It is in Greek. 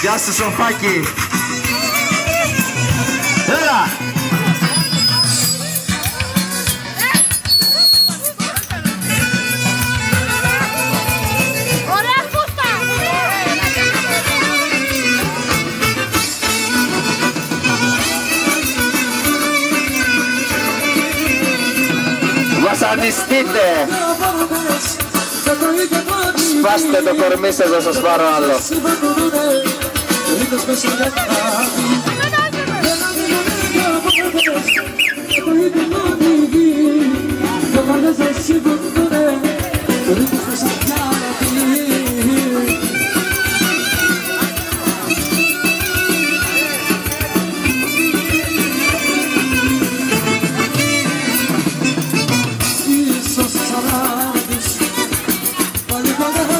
σου σοφάκι. Έλα. Ωραία φούστα! Βασανιστείτε. Σπάστε το κορμί σας να σας πάρω άλλο. Vale, vale.